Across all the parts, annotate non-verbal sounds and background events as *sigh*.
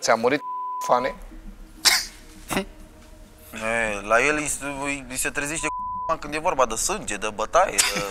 Ți-a murit fane? *laughs* E, la el îi, îi, îi se trezește când e vorba de sânge, de bătaie, de...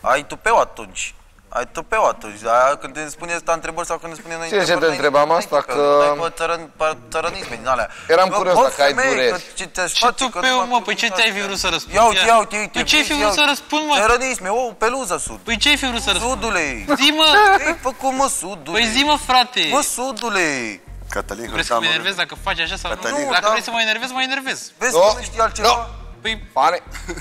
ai tupeu atunci. Ai tupeu atunci. Aia când te spune asta întrebări sau când îți spune noi Știi de ce te întrebări, întrebam n-ai asta? tupeu, Că- n-ai, bă, țărân, bă, țărănisme din alea. Eram Bă, curios bă, dacă ai femeie, dureri. că ce te-aș Ce face, tu că pe nu mă, păi ce așa. te-ai fi vrut să răspunzi? Ia uite, ia uite, uite. Păi ce ai fi vezi, vrut ia să uite. răspund, mă? Țărănisme, o peluză sud. Păi ce ai fi vrut să răspunzi? Sudule. Zi, mă! *laughs* Ei, făcut, mă, sudule. Păi zi, mă, frate! Mă, sudule. Cătălin Crezi că mă enervez dacă faci așa sau Cătălin. nu? Dacă da. vrei să mă enervez, mă enervez. Vezi No. că nu știi altceva? No. Păi, Fane?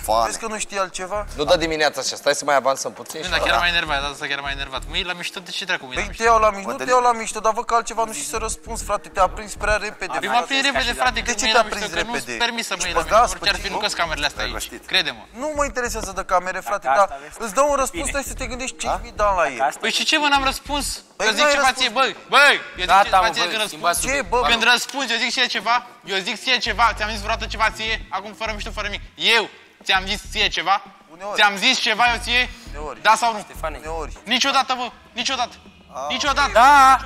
Fane. Vezi că nu știi altceva? Nu dă dimineața așa, stai să mai avansăm puțin. nu, și- dacă era mai enervat, data asta chiar mai enervat. Măi, la mișto, de ce dracu mă la Păi te mișto? iau la mișto, nu te iau la mișto, dar văd că altceva nu știi să răspunzi, frate, te-a prins prea repede. Păi m-a prins repede, frate, De că ce mă te-a la mișto, prins că nu-ți repede? permis să mă Ești iei la pe gaz, mișto. Orice ar fi, pe nu tine? căs camerele astea aici. răstit. Crede-mă. Nu mă interesează de camere, frate, Dacă dar asta vezi, îți dau un răspuns, stai să te gândești 5.000 de ani la el. Păi și ce, mă, n-am răspuns? Păi Eu zic n-ai ceva răspuns. ție, băi, băi, eu zic Gata, ceva mă, ție băi, când răspund. schimbați Ce, bă? Când răspunzi, eu zic ție ceva, eu zic ție ceva, ți-am zis vreodată ceva ție, acum fără mișto, fără mic. Eu ți-am zis ție ceva? Uneori. Ți-am zis ceva eu ție? Uneori. Da sau nu? Ștefane. Uneori. Niciodată, bă, niciodată. Niciodată. Da!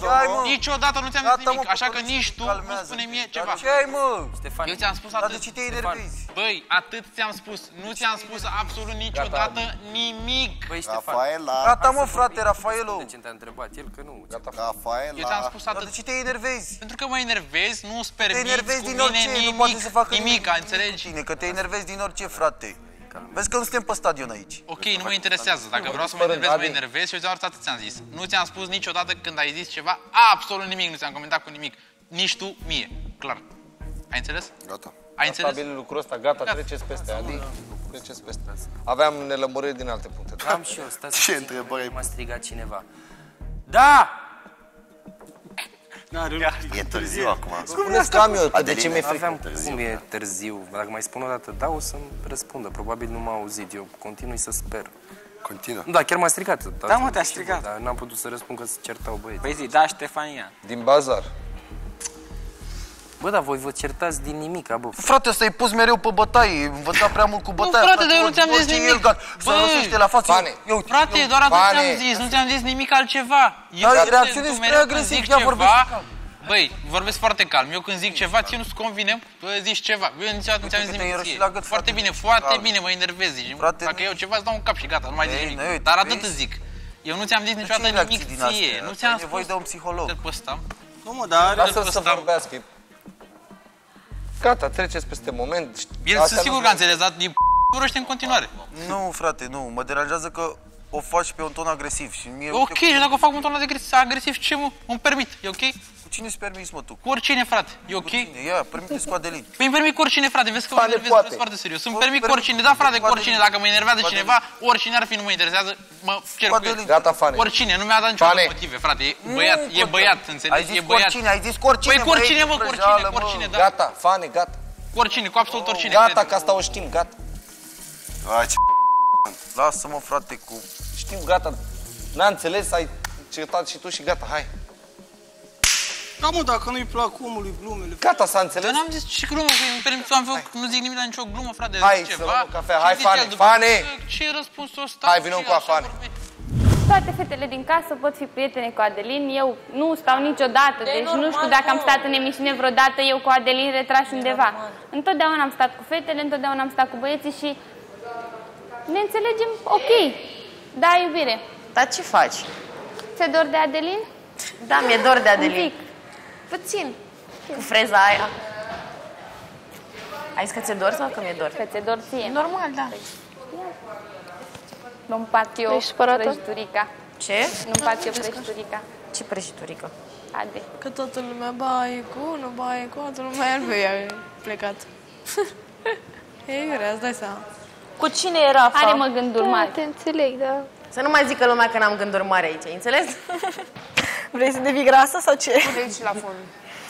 Ce ai, mă? Niciodată nu ți-am Gata, zis mă, nimic, așa că păi, nici tu nu calmează-te. spune mie Dar ceva. Ce ai, mă? Ștefan, Eu ți-am spus Dar atât. de ce te enervezi? Băi, atât ți-am spus. Nu ți-am spus absolut niciodată nimic. Băi, Ștefan, Rafaela. Gata, mă, frate, Rafaelo. de ce te-a întrebat el, că nu. Rafaela. Eu ți-am spus Dar atât. de ce te enervezi? Pentru că mă enervezi, nu-ți Te permiți enervezi cu din mine orice, nu nimic, poate să facă nimic, nimic. înțelegi? Tine, că te enervezi din orice, frate. Vezi că nu suntem pe stadion aici. Ok, nu mă interesează. Dacă vreau să mă Fără enervez, mă Adi. enervez și eu doar atât ți-am zis. Nu ți-am spus niciodată când ai zis ceva, absolut nimic, nu ți-am comentat cu nimic. Nici tu mie, clar. Ai înțeles? Gata. Ai înțeles? Stabil lucrul ăsta, gata, treceți peste, Adi. Treceți peste. Aveam nelămuriri din alte puncte. Am și eu, stați Ce puțin, întrebări ai că M-a strigat cineva. Da! E târziu acum. Spuneți că am eu, că de ce Adeline, mi-e frică? Aveam cum e târziu. Dacă mai spun o dată da, o să-mi răspundă. Probabil nu m-a auzit. Eu continui să sper. Continuă. Nu, da, chiar m-a stricat. Da, mă, te-a stricat. Dar n-am putut să răspund că se certau băieți. Păi zi, da, Ștefania. Din bazar. Bă, dar voi vă certați din nimic, bă. Frate, ăsta e pus mereu pe bătaie, învăța prea mult cu bătaia. frate, dar eu nu ți-am zis orice nimic. El, gata, să Băi, rostește la față. Fane. Eu, uite, Frate, eu- doar atât Bane. ți-am zis, nu ți-am zis nimic altceva. Eu, Dar frate, reacționezi tu prea mereu când agresiv, zic ia ceva, vorbește calm. Băi, vorbesc foarte calm. Eu când zic ceva, ție nu-ți convine, tu zici ceva. Eu niciodată nu ți-am zis că te-ai nimic înroșit ție. la gât, Foarte frate. bine, foarte Calm. bine, mă enervezi. Frate, Dacă nu- eu ceva, îți dau un cap și gata, nu mai zici Ei, nimic. noi, uite, Dar atât vezi? îți zic. Eu nu ți-am zis Ce niciodată reacții nimic din ție. astea? Nu Ai ți-am nevoie spus. de un psiholog. Să-l pe ăsta. Nu mă, dar... Lasă-l Ăsta- să vorbească. Gata, treceți peste moment. El Astea sunt sigur nu- că a înțeles, dar e p***uroște în continuare. Nu, frate, nu. Mă deranjează că o faci pe un ton agresiv și mie... Ok, și dacă o fac un ton agresiv, agresiv ce mă, îmi permit, e ok? Cu cine îți permiți, mă, tu? Cu oricine, frate, e ok? Cine? Ia, permite-ți cu Adelin. Păi îmi permit cu oricine, frate, vezi că mă Fane enervez, poate. vezi foarte serios. Îmi Poți permit cu permite oricine, da, frate, cu cu oricine. Adelin. Dacă mă enervează Cu cineva, oricine ar fi, nu mă interesează, mă cer Cu cu el. Adelin. Gata, Fane. Oricine, nu mi-a dat niciodată Fane. motive, frate, e băiat, Nu, e cu- băiat, Ai înțelegi, zis e cu băiat. oricine, ai zis cu oricine, Păi cu oricine, mă, cu oricine, vrăjeală, cu oricine, da. Gata, Fane, gata. Cu oricine, cu absolut oricine. Gata, crede. că asta o știm, gata. Ai, ce Lasă-mă, frate, cu... Știm, gata. N-a înțeles, ai certat și tu și gata, hai. Da, mă, dacă nu-i plac omului glumele... Gata, s-a Dar înțeles? n-am zis ce glumă, că îmi permit, am făcut, nu zic nimic la nicio glumă, frate, Hai, zic să ceva. luăm o cafea. și Hai, zice Fane, el după- Fane! Ce răspunsul ăsta? Hai, vină Și cu așa Fane. vorbește. Toate fetele din casă pot fi prietene cu Adelin. Eu nu stau niciodată, deci nu știu dacă am stat în emisiune vreodată eu cu Adelin retraș undeva. Întotdeauna am stat cu fetele, întotdeauna am stat cu băieții și ne înțelegem ok. Da, iubire. Dar ce faci? Ți dor de Adelin? Da, mi-e dor de Un Adelin. pic. Puțin. Cu freza aia. Ai zis că ți-e dor sau că mi-e dor? Că ți dor ție. Normal, da. Nu-mi pat eu Ești supărată? prăjiturica. Ce? Nu-mi pat eu prăjiturica. Ce prăjiturică? Ade. Că toată lumea baie cu unul, baie cu toată lumea, el pe ea e plecat. *laughs* e grea, îți dai seama. Cu cine era Are Rafa? mă gânduri Da, mari. te înțeleg, da. Să nu mai zică lumea că n-am gânduri mari aici, ai înțeles? *laughs* Vrei să devii grasă sau ce? Pune și la fund.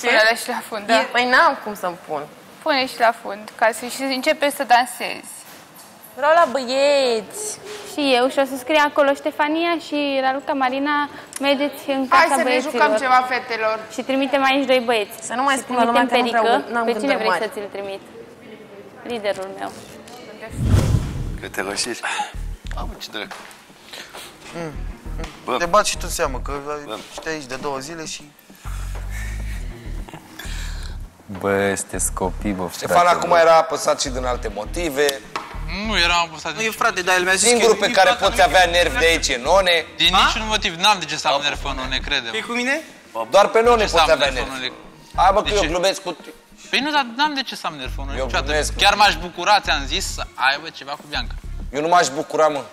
Pune și la fund, Da. da. Păi n-am cum să-mi pun. Pune și la fund, ca să și începe să dansezi. Vreau la băieți. Și eu și o să scrie acolo Ștefania și Raluca Marina, mergeți în casa Hai să ne băieților. jucăm ceva, fetelor. Și trimitem aici doi băieți. Să nu mai Și spună lumea trimitem că nu vreau- Perică. n-am Pe cine gânduri vrei mari. să ți-l trimit? Liderul meu. Că te roșești. Am ce dracu. Te bat și tu seamă că știi aici de două zile și... Bă, sunteți copii, bă, Ștefan frate, acum bă. era apăsat și din alte motive. Nu eram apăsat Nu e frate, dar el mi-a zis Singurul că pe nu-i care plata, poți nu-i avea plata. nervi de aici e None. Din niciun motiv, n-am de ce să am nervi nu ne credem. E cu mine? Doar pe None Ce să poți am avea nervi nervi. None? Hai bă, că De eu ce? glumesc cu... tine. Păi nu, dar n-am de ce să am nervi nu Eu niciodată. glumesc. Chiar m-aș bucura, ți-am zis, să aibă ceva cu Bianca. Eu nu m-aș bucura, mă.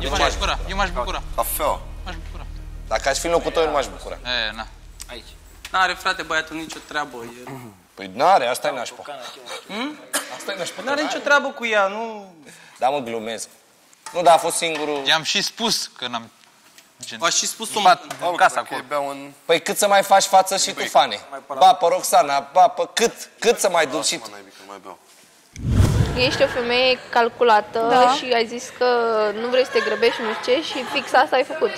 Eu m-aș bucura, eu m-aș bucura, Cafea. m-aș bucura. Dacă aș fi în locul tău, eu nu m-aș bucura. E, na. Aici. N-are frate băiatul nicio treabă. El. Păi n-are, asta e nașpa. Asta e nașpa. N-are nicio treabă cu ea, nu... Da, mă, glumesc. Nu, dar a fost singurul... I-am și spus că n-am... Gen, V-aș și spus un... bat Mamă, în casa că acolo. bea un... Păi cât să mai faci față și tu, fane? Ba, pe Roxana, ba, pe cât? Cât să mai duci și tu? Mă, naibii, că nu mai beau. Ești o femeie calculată Da. și ai zis că nu vrei să te grăbești, nu știu ce, și fix asta ai făcut.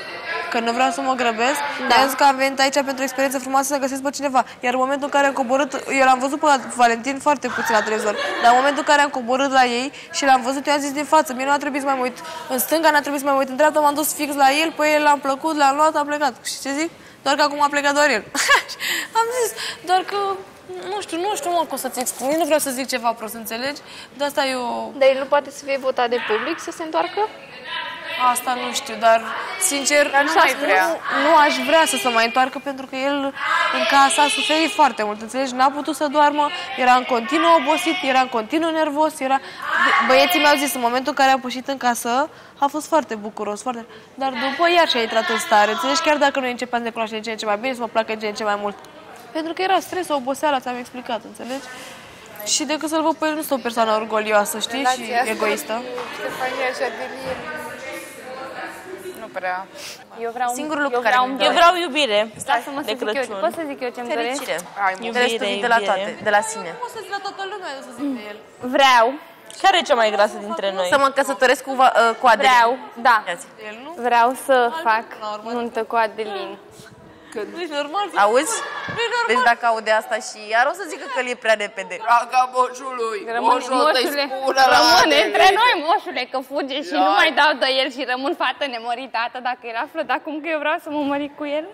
Că nu vreau să mă grăbesc, Da. dar am zis că am venit aici pentru o experiență frumoasă să găsesc pe cineva. Iar în momentul în care am coborât, eu l-am văzut pe Valentin foarte puțin la televizor, dar în momentul în care am coborât la ei și l-am văzut, eu am zis din față, mie nu a trebuit să mai mă uit în stânga, n-a trebuit să mai mă uit în dreapta, m-am dus fix la el, pe el l-am plăcut, l-am luat, am plecat. Și ce zic? Doar că acum a plecat doar el. *laughs* am zis, doar că nu știu, nu știu mă cum să-ți explic, Nici nu vreau să zic ceva prost, înțelegi? De asta eu Dar el nu poate să fie votat de public, să se întoarcă? Asta nu știu, dar sincer Dar nu s-a mai spus, vrea. Nu, nu aș vrea să se mai întoarcă pentru că el în casa a suferit foarte mult, înțelegi? N-a putut să doarmă, era în continuu obosit, era în continuu nervos, era... Băieții mi-au zis, în momentul în care a pășit în casă, a fost foarte bucuros, foarte... Dar după iar și-a intrat în stare, înțelegi? Chiar dacă noi începeam să ne cunoaștem din ce în ce mai bine, să mă placă din ce în ce mai mult. Pentru că era stres, oboseala, ți-am explicat, înțelegi? Și decât să-l văd pe el, nu sunt o persoană orgolioasă, știi? Și egoistă. Stefania și Adelie. Nu prea. Eu vreau, Singurul lucru eu care vreau, mi-mi eu doresc. vreau iubire Lasă-mă să de zic eu, Crăciun. pot să zic eu ce-mi doresc? Fericire. Ai, Trebuie să vii de la toate, de la sine. Poți să zic la toată lumea, să zic de el. Vreau, Care e cea mai grasă dintre noi? Să mă căsătoresc cu, Va- uh, cu Adeline. vreau, da, Ia zi. El nu? vreau să fac nuntă cu Adelin. Nu e normal. Auzi? Deci dacă aude asta și iar o să zică că e prea repede. Draga moșului, Rămâne, moșule, rămâne între noi, moșule, că fuge și nu mai dau de el și rămân fată nemăritată dacă el află de acum că eu vreau să mă mărit cu el.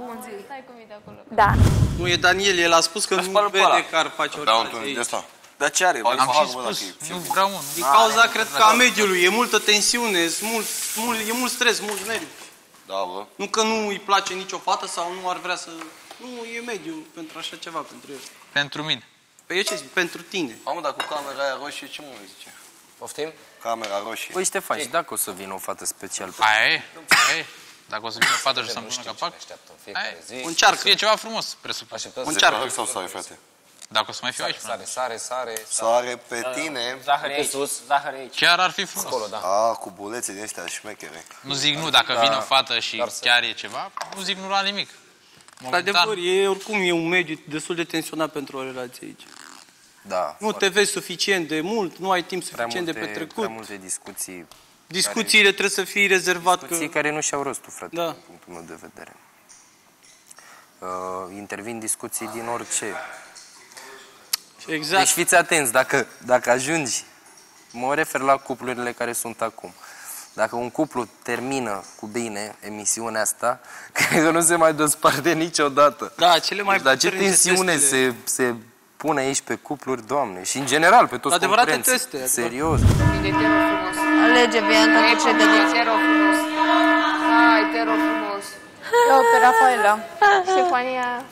Bun zi. Stai cu mine acolo. Da. Nu e Daniel, el a spus că nu vede că ar face o Beau relație un de aici. ăsta. Dar ce are? Am Am și spus, nu vreau mă, Din cauza, cred că, a mediului. E multă tensiune, sunt mult, mult, e mult stres, mulți nervi. Da, bă. Nu că nu îi place nicio fată sau nu ar vrea să... Nu, e mediul pentru așa ceva, pentru el. pentru mine. Păi eu ce zic, pentru tine. Mamă, dar cu camera aia roșie, ce mă zice? Poftim? Camera roșie. Păi Ștefan, și dacă o să vină o fată special pe Aia e, aia e. Dacă o să vină o fată și să-mi pună capac, Așteaptă în aia fiecare e. zi. Încearcă. Să fie ceva frumos, presupun. Așteptăm Un să Încearcă. sau sare, frate? Dacă o să mai fiu aici, sare, sare, sare, sare. Sare pe tine. Zahăr Pe sus, chiar ar fi frumos. acolo, da. A, cu bulețe din astea șmechere. Nu zic nu, dacă vine o fată și chiar e ceva, nu zic nu la nimic. Momentan, Într-adevăr, e, oricum e un mediu destul de tensionat pentru o relație aici. Da, Nu te vezi suficient de mult, nu ai timp prea suficient multe, de petrecut. prea multe discuții, Discuțiile trebuie să fie rezervat discuții că... care nu și-au rostul, frate, Da. din punctul meu de vedere. Uh, intervin discuții din orice. Exact. Deci fiți atenți, dacă, dacă ajungi, mă refer la cuplurile care sunt acum. Dacă un cuplu termină cu bine emisiunea asta, *laughs* cred că nu se mai desparte niciodată. Da, cele mai Deci, dar ce puternice tensiune testele. se, se pune aici pe cupluri, Doamne, și în general pe toți Adevărate concurenții. teste, Serios. Alege, Bianca, cu ce de Te rog frumos. Hai, te rog frumos. Ia pe Rafaela. *laughs* Stefania.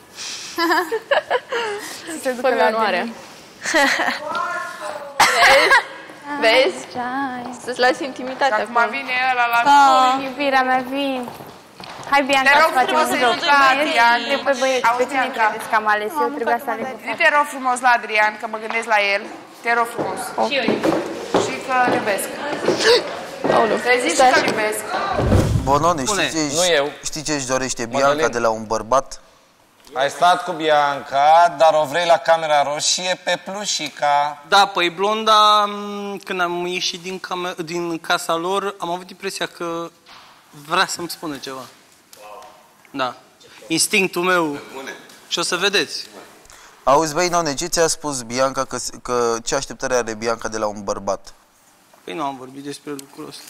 Se ducă Fă-mi la onoarea. Adeline. *laughs* Vezi? Jai. Să-ți lasi intimitatea Acum acolo. vine ăla la Da. Iubirea mea, vin. Hai, Bianca, Te rog să facem frumos un să-i joc. duci la Adrian. Eu pe băieți, Auzi, pe cine Bianca. credeți că am ales? Eu trebuia să aleg. Zi te rog frumos la Adrian, că mă gândesc la el. Te rog frumos. Și eu Și că îl iubesc. Te zici că îl iubesc. Bonone, Spune. știi ce, Nu eu. știi ce își dorește Madalin. Bianca de la un bărbat? Ai stat cu Bianca, dar o vrei la camera roșie pe plușica. Da, păi blonda, m, când am ieșit din, came- din casa lor, am avut impresia că vrea să-mi spună ceva. Da. Instinctul meu. Și o să vedeți. Auzi, băi, none, ce ți-a spus Bianca, că, că ce așteptări are Bianca de la un bărbat? Păi nu am vorbit despre lucrul ăsta.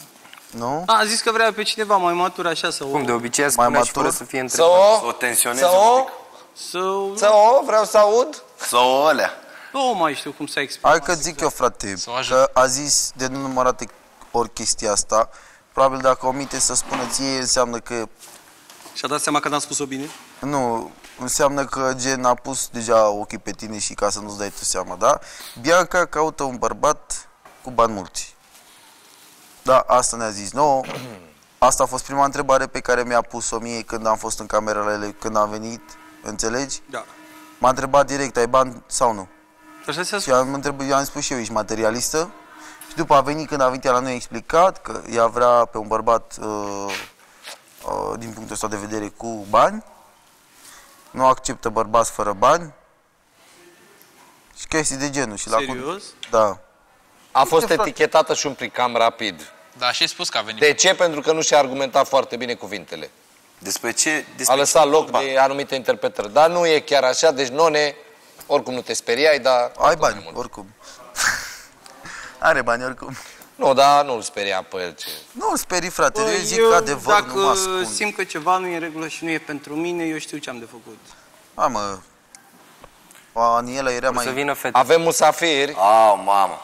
Nu? A zis că vrea pe cineva mai matur așa să o... Cum de obicei Mai spune și matur? fără să fie Să întrebat. o... Să o tensionezi Să un o... pic. Să... Să o... Vreau să aud. Să o alea. Nu mai știu cum să explic. Hai că zic eu, frate, Să o ajut. că a zis de nenumărate ori chestia asta. Probabil dacă omite să spuneți ei, înseamnă că Și-a dat seama că n-am spus-o bine? Nu, înseamnă că gen a pus deja ochii pe tine și ca să nu-ți dai tu seama, da? Bianca caută un bărbat cu bani mulți. Da, asta ne-a zis nouă. Asta a fost prima întrebare pe care mi-a pus-o mie când am fost în camerele, când am venit, înțelegi? Da. M-a întrebat direct, ai bani sau nu? Așa ți-a Și spus? am, întrebat, i-am spus și eu, ești materialistă? Și după a venit, când a venit ea la noi, a explicat că ea vrea pe un bărbat, uh, uh, din punctul ăsta de vedere, cu bani. Nu acceptă bărbați fără bani. Și chestii de genul. Și la Serios? Da. A fost etichetată și un pic cam rapid. Da, și spus că a venit. De ce? Pentru că nu și-a argumentat foarte bine cuvintele. Despre ce? Despre A lăsat ce loc vorba? de anumite interpretări. Dar nu e chiar așa, deci none, oricum nu te speriai, dar... Ai bani, oricum. *laughs* Are bani, oricum. Nu, dar nu-l speria pe el ce... Nu îl sperii, frate. eu zic eu, că adevăr, nu mă dacă ascund. simt că ceva nu e în regulă și nu e pentru mine, eu știu ce am de făcut. A, mă. Aniela era Să mai... vină fete. Avem musafiri. Au, mamă.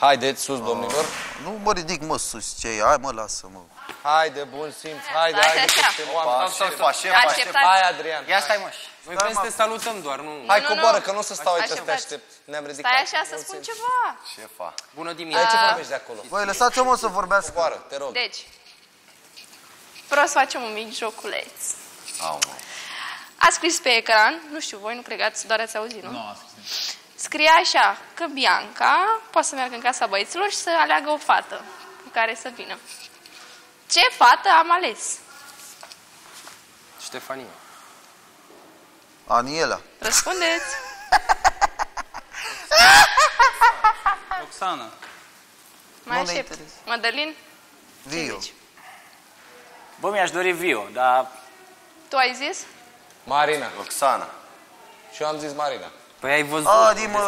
Haideți sus, domnilor. Nu mă ridic, mă, sus, ce e? Hai, mă, lasă-mă. Haide, bun simț. Haide, Așa, haide. așa. suntem oameni. Șefa, șefa, Așteptați. Hai, Adrian. Ia stai, mă. Noi vrem să te salutăm doar, nu... Hai, Nu, nu, coboară, nu. că nu o să stau aici să te Așteptați. aștept. Ne-am ridicat. Stai așa să Bun spun simț. ceva. șefa. Bună De dimineața! ce vorbești de acolo? Băi, lăsați-o, mă, să vorbească. Coboară, te rog. Deci, vreau să facem un mic joculeț. Au, mă. A scris pe ecran, nu știu, voi nu cred că ați, doar ați auzit, nu? Nu, a scris. Scria așa, că Bianca poate să meargă în casa băieților și să aleagă o fată cu care să vină. Ce fată am ales? Ștefania. Aniela. Răspundeți! *laughs* Oxana. Mai Nu ne aștept. interesează. Mădălin, ce Vio. zici? Bă, mi-aș dori Vio, dar Tu ai zis? Marina. Roxana. Și eu am zis Marina. Păi ai văzut? Adi, mă,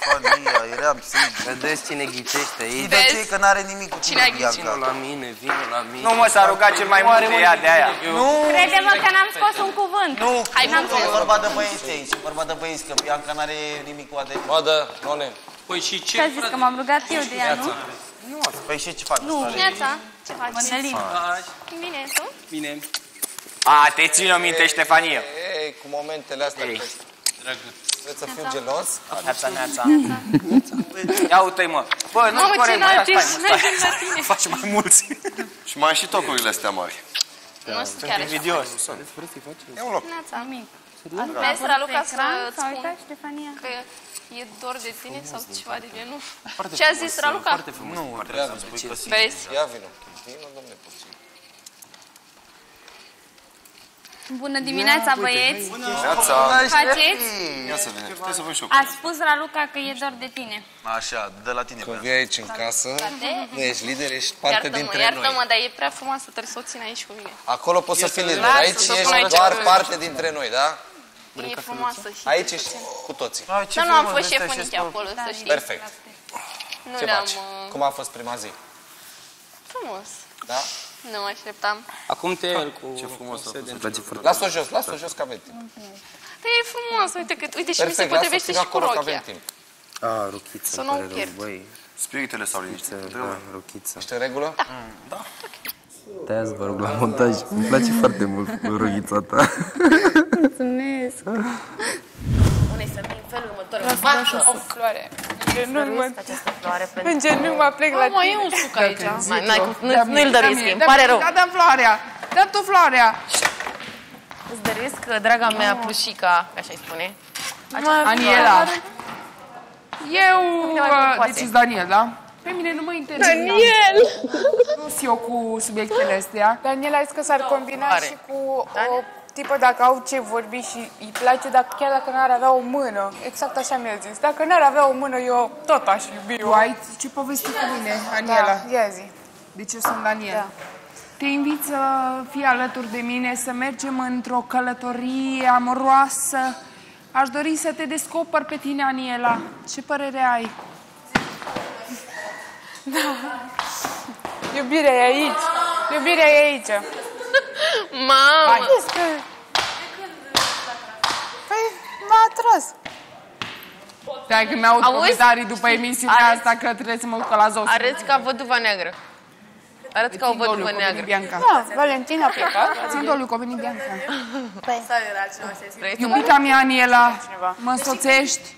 Stefania, eram sigur. Vedeți cine ghicește aici? De Vezi? ce că n-are nimic cu Cine a tine, ghicit? Vină Bianca. la mine, vină la mine. nu mă s-a rugat cel mai mult de ea, de aia. Nu, Crede-mă că n-am scos un cuvânt. nu, Hai, n-am nu, spus. e vorba de băieți aici, e vorba de băieți, că Bianca n-are nimic cu adevăr. Mă dă, none. Păi și ce? Ce a zis că m-am rugat eu de ea, nu? Păi și ce faci? Nu. Neața, ce faci? Mănălin. Bine, tu? Bine. A, te țin minte, Ștefanie. Ei, cu momentele astea. Ei. Vreți să fiu gelos? Neața, neața. Ia uite-i, mă. Bă, nu Mamă, ce corect, mă, ia înalt stai, ești, mă, mergem stai. la tine. Faci mai mulți. Și mai ai și tocurile astea mari. Nu sunt chiar așa. Invidios. Ia un loc. Neața. Nimic. Vezi, Raluca, să S-a îți spun uitat Ștefania. că e dor de tine sau ceva de genul. Ce a zis Raluca? Nu, trebuie să spui că sigur. Vezi? Ia vină. Vină, domne, puțin. Bună dimineața, băieți. Neața. Faceți? Ia să vedem. Trebuie să văd și eu. A spus Raluca că e dor de tine. Așa, de la tine, Când Bianca. vii aici în casă, nu ești lider, ești parte Iartă-mă, dintre iartă-mă, noi. dar e prea frumoasă, trebuie să o țin aici cu mine. Acolo poți să fii lider. Lasă, Aici să pun ești aici doar cu- parte dintre noi, da? E frumoasă și... Aici ești cu toții. Ai, ce Nu, nu, am frumos, fost ăsta șeful și nici spun. acolo, să știți. Perfect. Nu Ce le-am... faci? uh, Cum a fost prima zi? Frumos. Da? Nu mă așteptam. Acum te el cu... Ce frumos a fost. Îmi place foarte Las-o jos, lasă-o jos că avem timp. Dar e frumos, uite, cât, uite și mi se Perfect, lasă-o potrivește ține și cu acolo că rochia. avem timp. A, rochiță, Să îmi nu pare o rău, pierd. băi. Spiritele s-au liniștit. Da, rochiță. Ești în regulă? Tăiați, vă rog, la montaj. Îmi place foarte mult rochița ta. Mulțumesc. *laughs* Unei femei în felul următor. O floare. Genunchi, Această floare pentru... în genunchi mă plec la Mai tine. e un suc aici. Mai, n-ai cum, nu, Da, nu-i mie, da, dăruiesc, mie, îmi da, pare mie, rău. Da, dă floarea. Dă tu floarea. Îți dăruiesc, draga mea, plușica, așa-i spune. Aniela. Eu, mine mai uh, poate. deci ești Daniel, da? Pe mine nu mă interesează. Daniel! Nu sunt eu cu subiectele astea. Daniel a zis că s-ar combina Are. și cu o tipă dacă au ce vorbi și îi place, dacă, chiar dacă n-ar avea o mână. Exact așa mi-a zis. Dacă n-ar avea o mână, eu tot aș iubi. Tu ai ce povesti cu mine, Aniela? Da, ia zi. Deci eu sunt Daniel. Da. Te invit să fii alături de mine, să mergem într-o călătorie amoroasă. Aș dori să te descoper pe tine, Aniela. Ce părere ai? Da. Iubirea e aici. Iubirea e aici. Mamă! Este... Păi, m-a atras. Stai că mi-au Auzi? comentarii după emisiunea Arăți- asta că trebuie să mă duc la Zos. Arăți ca văduva neagră. Arăți ca o văduvă neagră. Bianca. Da, Valentina a plecat. *laughs* Țin doliu, că a venit Bianca. Vrei să Iubita mea, Aniela, mă însoțești?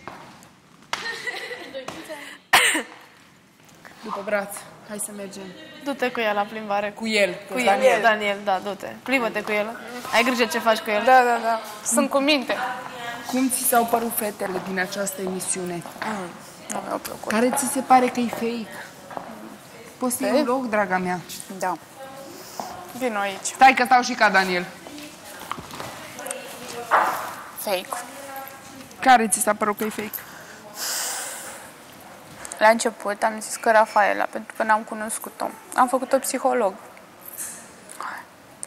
*laughs* După braț. Hai să mergem. Du-te cu el la plimbare. Cu el, Cu el, Daniel, da, du-te. Plimbă-te cu el. Ai grijă ce faci cu el. Da, da, da. Sunt cu minte. Cum ți s-au părut fetele din această emisiune? Nu mi-au plăcut. Care ți se pare că e fake? Poți să iei un loc, draga mea? Da. Vino aici. Stai că stau și ca Daniel. Fake. Care ți s-a părut că e fake? La început am zis că Rafaela, pentru că n-am cunoscut-o. Am făcut-o psiholog.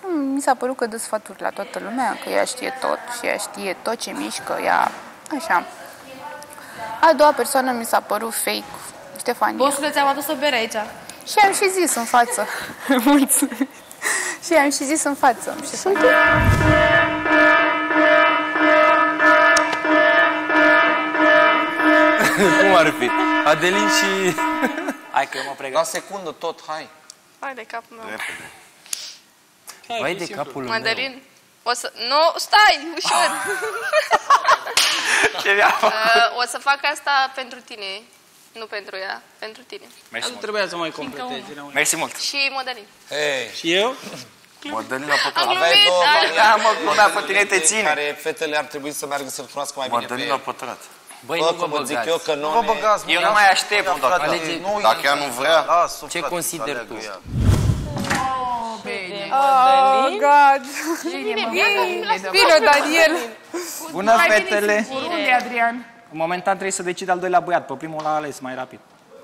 Mm, Mi s-a părut că dă sfaturi la toată lumea, că ea știe tot și ea știe tot ce mișcă, ea... Așa. A doua persoană mi s-a părut fake, Ștefania. Bosule, ți-am adus o bere aici. Și am și zis în față. *laughs* Mulțumesc. și am și zis în față. Și *laughs* Cum ar fi? Adelin și... Hai că eu mă pregătesc. La secundă tot, hai. Hai de capul meu. Vai de capul meu. Madalin, o să... Nu, stai, ușor. *laughs* Ce mi-a făcut? Uh, o să fac asta pentru tine, nu pentru ea, pentru tine. Nu trebuia să mai completezi. era un- Mersi mult. Și Madalin. Hei, Și eu? Madalina Pătrat. Am aveai glumit, două dar- variante Da, mă, glumea pe tine, te pe ține. Care fetele ar trebui să meargă să-l cunoască mai bine pe Madalina el. Pătrat. Băi, Bă, nu vă cum îți zic băgați. eu că nu Nu vă băgați, Eu mă, nu mai lasă- aștept, Da, doar frate, alege- nu, Dacă ea nu vrea, Lasă, Ce frate, consideri să aleagă tu? ea. Oh, God! Vino, Daniel! Bună, Mai bine fetele! sigur. Unde, Adrian? Momentan trebuie să decid al doilea băiat. Pe primul l-a ales mai rapid.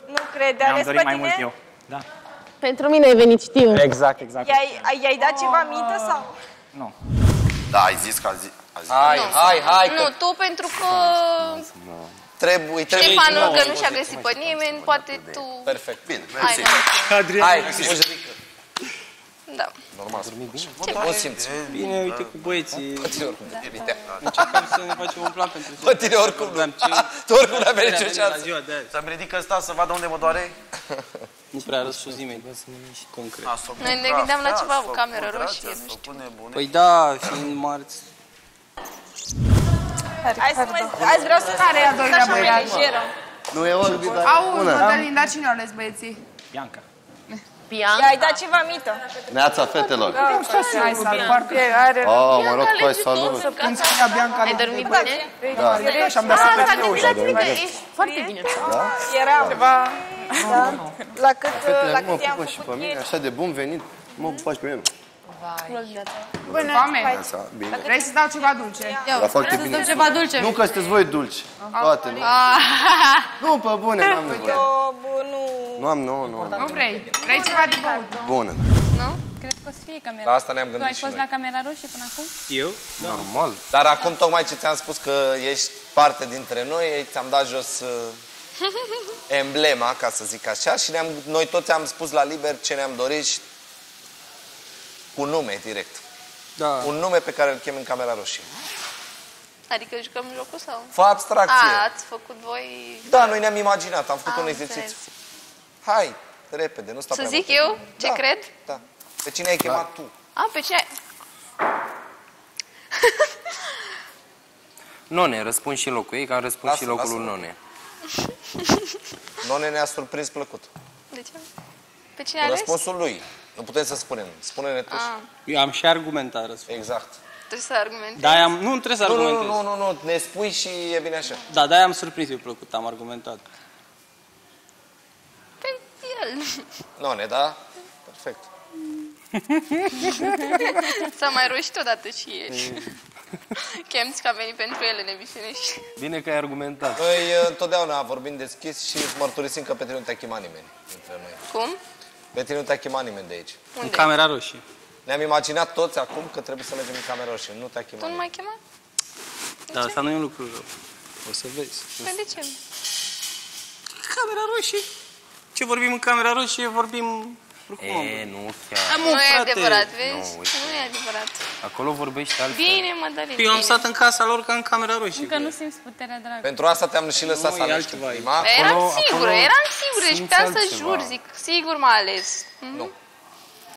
Nu crede, Mi-am ales dorit pe mai tine? mult eu. Da. Pentru mine ai venit, știu. Exact, exact. I-ai, ai- i-ai dat ceva mintă sau? Nu. Da, ai zis că a zis. A zis. Hai, hai, hai, Nu, că tu pentru că trebuie, trebuie. Ștefanul că nu și-a găsit pe nimeni, poate tu... Perfect. Bine, Hai, mersi. noroc. Hai, Bujerică. Da. Normal. O simți. Bine, uite cu băieții. *laughs* Pe tine oricum te irite. Încercăm să ne facem un plan pentru Pe tine oricum nu. *laughs* Tu oricum n-ai venit nicio La șansă. ziua de azi. Să-mi ridic ăsta să vadă unde mă doare? *laughs* Nu prea răspuns nimeni. Concret. Noi ne gândeam la ceva cu cameră roșie, nu știu. Păi da, fiind marți. Hai să mai... Azi vreau să... Care e a doilea Așa mai băiat? lejeră. Nu e orbi, dar Auzi, Madalin, dar cine au ales băieții? Bianca. Bianca? I-ai dat ceva mită. Neața fetelor. Hai să foarte... Are... Oh, mă rog, păi, salut. Cum spunea Bianca, Ai dormit bine? Da. și am dat să Ah, plec eu. s-a gândit, ești foarte bine. Era Ceva... da. la cât, Fetele la nu mă cât i-am pupă și pe făcut mine, ieri. așa de bun venit. Mă pupați pe mine. Bună, Foame? Așa, bine. Vrei să dau ceva dulce? Dar foarte Să dăm bine. ceva dulce. Nu că sunteți voi dulci. Toate, nu? Nu, pe bune, n-am nevoie. Eu, bă, nu... Nu am, nu, nu. Nu vrei? Vrei ceva de băut? Bună. Cred că o să fie camera. La asta ne-am Tu gândit ai și fost noi. la camera roșie până acum? Eu? Normal. Dar acum tocmai ce ți-am spus că ești parte dintre noi, ți-am dat jos uh, *laughs* emblema, ca să zic așa, și ne-am, noi toți am spus la liber ce ne-am dorit și cu nume direct. Da. Un nume pe care îl chem în camera roșie. Adică jucăm jocul sau? Fă abstracție. A, ați făcut voi... Da, noi ne-am imaginat, am făcut Am un exercițiu. înțeles. Hai, repede, nu sta Să prea zic mult. eu ce Da. cred? Da. Pe cine ai chemat tu? A, pe cine... *laughs* None, răspund și în locul ei, că am răspuns Lasă, și locul lasă. lui None. None ne-a surprins plăcut. De ce? Pe cine ai ales? Răspunsul lui. Nu putem să spunem. Spune-ne tu. Ah, Eu am și argumentat răspuns. Exact. trebuie să argumentezi. Da, am, nu trebuie să Nu, nu, argumentez. nu, nu, nu, ne spui și e bine așa. Da, de-aia am surprins eu plăcut, am argumentat. Pe el. None, da? Perfect. S-a mai roșit odată și ești. *laughs* *laughs* Chemți că a venit pentru el în emisiune și... Bine că ai argumentat. Noi uh, întotdeauna vorbim deschis și îți mărturisim că pe tine nu te-a chemat nimeni dintre noi. Cum? Pe tine nu te-a chemat nimeni de aici. În Unde? camera roșie. Ne-am imaginat toți acum că trebuie să mergem în camera roșie. Nu te-a Tu chemat nu nimeni. m-ai chemat? Dar asta nu e un lucru rău. O să vezi. Păi de ce? Camera roșie. Ce vorbim în camera roșie, vorbim E, nu chiar. mă, Nu e frate. adevărat, Nu, vezi? uite. Nu e adevărat. Acolo vorbește altfel. Bine, Mădălin, Eu am bine. stat în casa lor ca în camera roșie. Încă nu simți puterea dragului. Pentru asta te-am și lăsat să Nu, e alegi tu altceva. prima. Eram Acolo- sigură, acolo eram sigură și simți puteam să altceva. jur, zic, sigur m-a ales. Mhm. Nu.